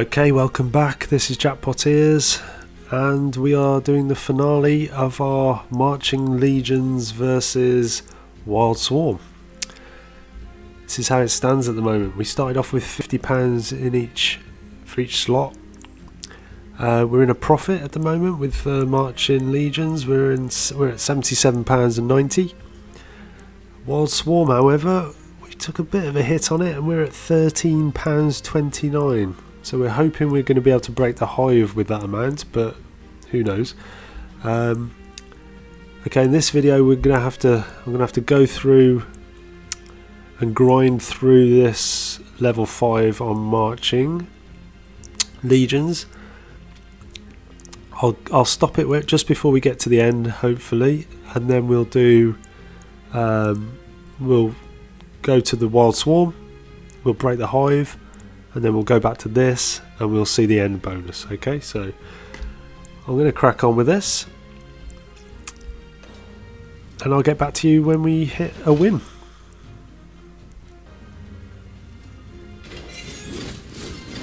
Okay, welcome back. This is Jackpoteers, and we are doing the finale of our Marching Legions versus Wild Swarm. This is how it stands at the moment. We started off with £50 in each for each slot. Uh, we're in a profit at the moment with uh, Marching Legions. We're in we're at £77 and 90. Wild Swarm, however, we took a bit of a hit on it, and we're at £13 29. So we're hoping we're going to be able to break the hive with that amount, but who knows. Um, okay, in this video we're going to have to I'm going to have to go through and grind through this level 5 on marching legions. I'll I'll stop it just before we get to the end hopefully and then we'll do um, we'll go to the wild swarm we'll break the hive and then we'll go back to this and we'll see the end bonus okay? So I'm going to crack on with this. And I'll get back to you when we hit a win.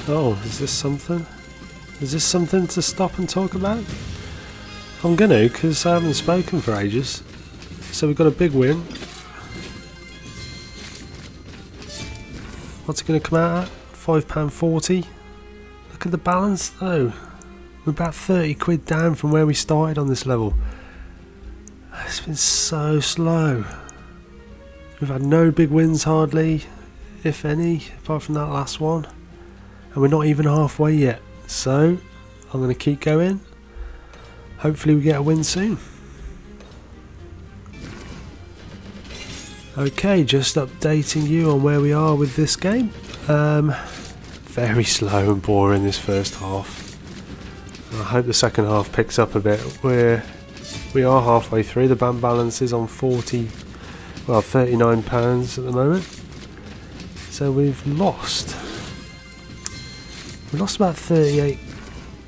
Oh is this something? Is this something to stop and talk about? I'm gonna because I haven't spoken for ages. So we've got a big win. What's it going to come out at £5.40. Look at the balance though. We're about 30 quid down from where we started on this level. It's been so slow. We've had no big wins hardly, if any, apart from that last one. And we're not even halfway yet. So, I'm going to keep going. Hopefully we get a win soon. Okay, just updating you on where we are with this game. Um, very slow and boring this first half. I hope the second half picks up a bit. We're we are halfway through. The band balance is on 40, well 39 pounds at the moment. So we've lost. We lost about 38,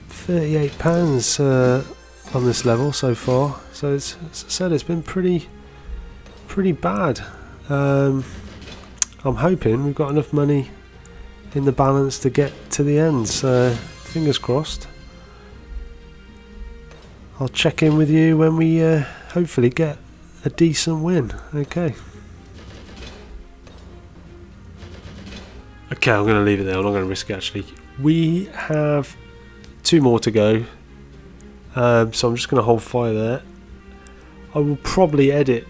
38 pounds uh, on this level so far. So as I said, it's been pretty, pretty bad. Um, I'm hoping we've got enough money in the balance to get to the end. So fingers crossed. I'll check in with you when we uh, hopefully get a decent win. Okay. Okay, I'm going to leave it there. I'm not going to risk it actually. We have two more to go. Um, so I'm just going to hold fire there. I will probably edit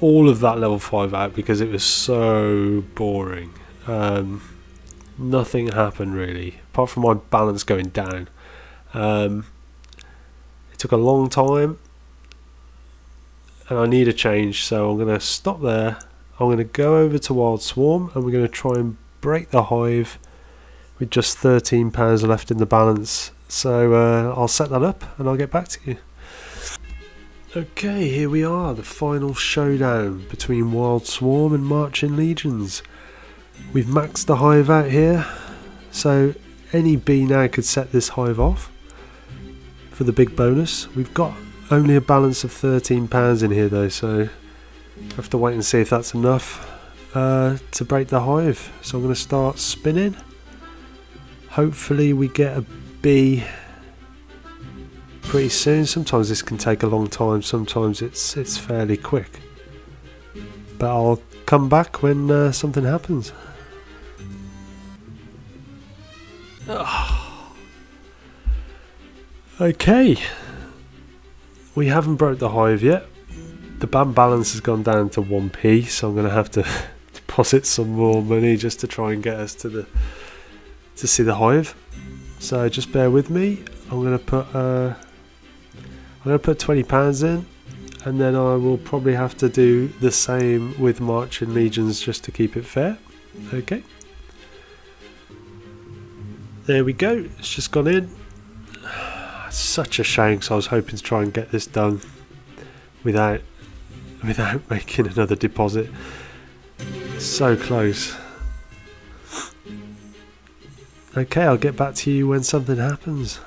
all of that level 5 out because it was so boring. Um, nothing happened really, apart from my balance going down. Um, it took a long time, and I need a change, so I'm going to stop there. I'm going to go over to Wild Swarm, and we're going to try and break the hive with just 13 pounds left in the balance. So uh, I'll set that up, and I'll get back to you. Okay, here we are, the final showdown between Wild Swarm and Marching Legions. We've maxed the hive out here, so any bee now could set this hive off for the big bonus. We've got only a balance of £13 in here though, so have to wait and see if that's enough uh, to break the hive. So I'm going to start spinning. Hopefully we get a bee pretty soon. Sometimes this can take a long time, sometimes it's it's fairly quick. But I'll come back when uh, something happens. Okay. We haven't broke the hive yet. The band balance has gone down to 1p, so I'm going to have to deposit some more money just to try and get us to the to see the hive. So just bear with me. I'm going to put uh, I'm going to put 20 pounds in and then I will probably have to do the same with marching legions just to keep it fair. Okay. There we go, it's just gone in. Such a shame because I was hoping to try and get this done without without making another deposit. So close. Okay, I'll get back to you when something happens.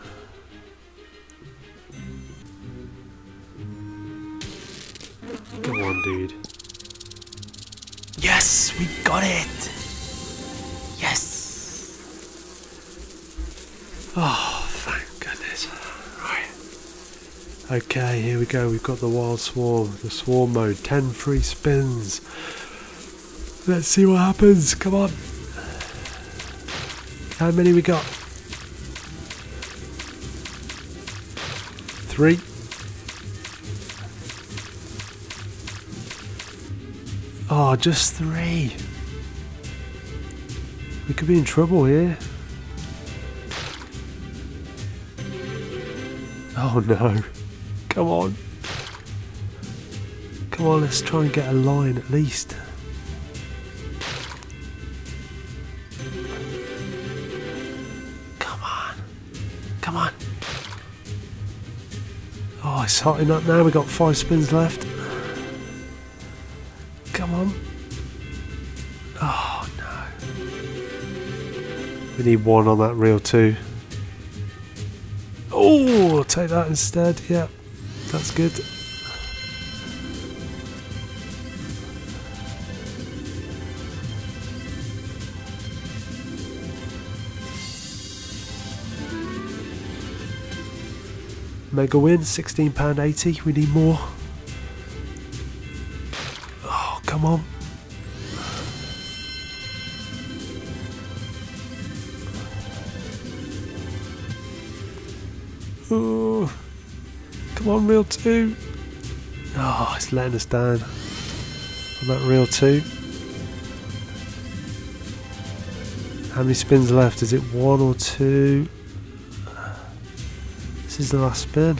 Come on, dude. Yes, we got it! Oh, thank goodness. Right. Okay, here we go. We've got the wild swarm, the swarm mode, 10 free spins. Let's see what happens. Come on. How many we got? Three. Oh, just three. We could be in trouble here. Oh no. Come on. Come on, let's try and get a line at least. Come on. Come on. Oh, it's hotting up now. We've got five spins left. Come on. Oh no. We need one on that reel too. Oh, I'll take that instead. Yeah, that's good. Mega win, £16.80. We need more. Oh, come on. Come on, reel two. Oh, ah, it's letting us down on that reel two. How many spins left? Is it one or two? This is the last spin.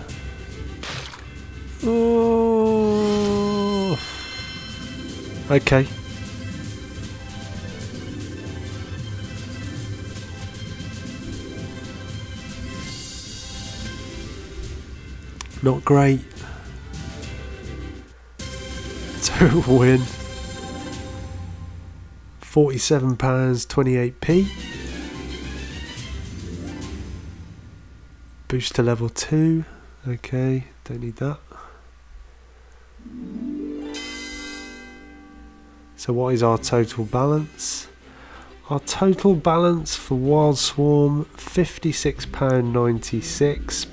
Oh. Okay. Not great. Total win. £47, 28p. Boost to level 2. Okay, don't need that. So what is our total balance? Our total balance for Wild Swarm, £56.96.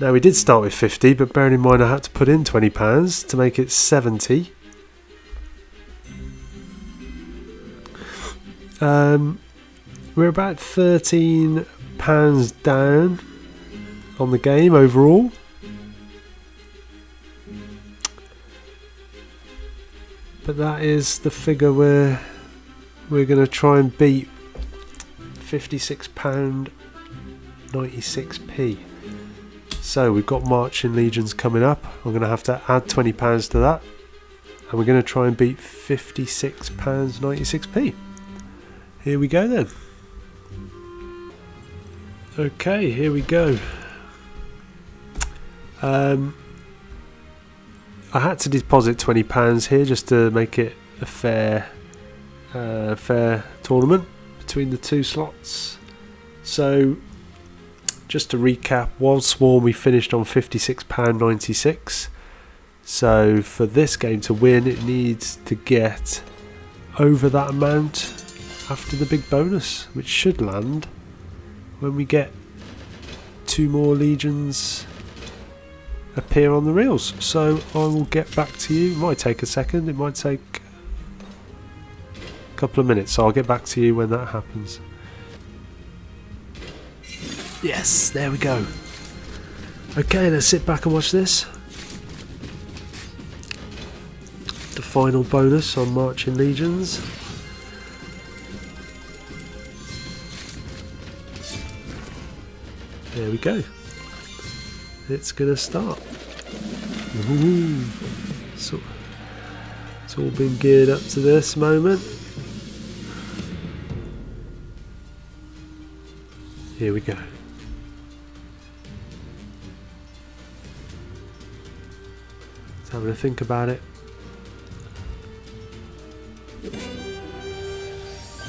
Now we did start with 50, but bearing in mind I had to put in £20 to make it 70. Um, we're about 13 pounds down on the game overall. But that is the figure where we're going to try and beat £56 96p. So we've got Marching Legions coming up. I'm going to have to add £20 to that. And we're going to try and beat £56 96p. Here we go then. Okay, here we go. Um, I had to deposit twenty pounds here just to make it a fair, uh, fair tournament between the two slots. So, just to recap, Wild Swarm we finished on fifty six pound ninety six. So for this game to win, it needs to get over that amount after the big bonus, which should land when we get two more legions appear on the reels. So I will get back to you. It might take a second, it might take a couple of minutes. So I'll get back to you when that happens. Yes, there we go. Okay, let's sit back and watch this. The final bonus on Marching Legions. There we go. It's gonna start. Ooh. So, it's all been geared up to this moment. Here we go. Having a think about it.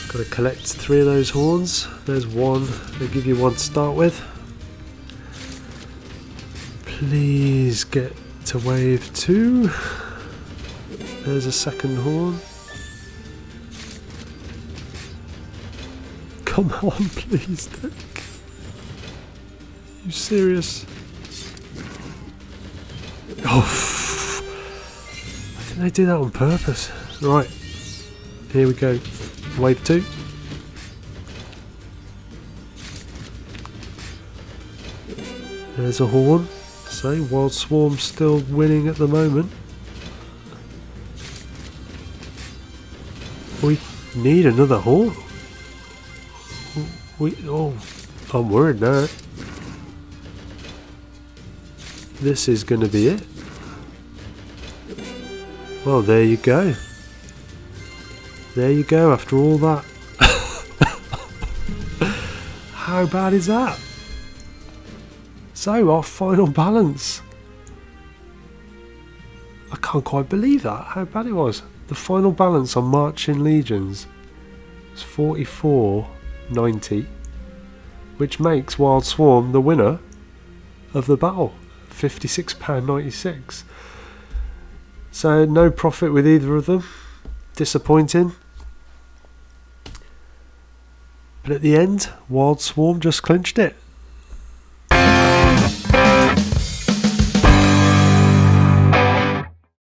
Got to collect three of those horns. There's one. They give you one to start with. Please get to wave two. There's a second horn. come on, please, Dick. You serious? Oh, they do that on purpose. Right, here we go. Wave two. There's a horn. So Wild Swarm still winning at the moment. We need another horn. We oh, I'm worried now. This is going to be it. Well, there you go. There you go. After all that, how bad is that? So, our final balance. I can't quite believe that, how bad it was. The final balance on Marching Legions is 44.90, which makes Wild Swarm the winner of the battle. £56.96. So, no profit with either of them. Disappointing. But at the end, Wild Swarm just clinched it.